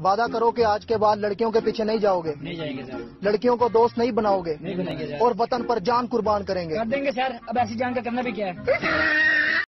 वादा करो कि आज के बाद लड़कियों के पीछे नहीं जाओगे। नहीं जाएँगे सर। लड़कियों को दोस्त नहीं बनाओगे। नहीं बनाएँगे सर। और वतन पर जान कुर्बान करेंगे। कर देंगे सर। अब ऐसी जान का करना भी क्या है?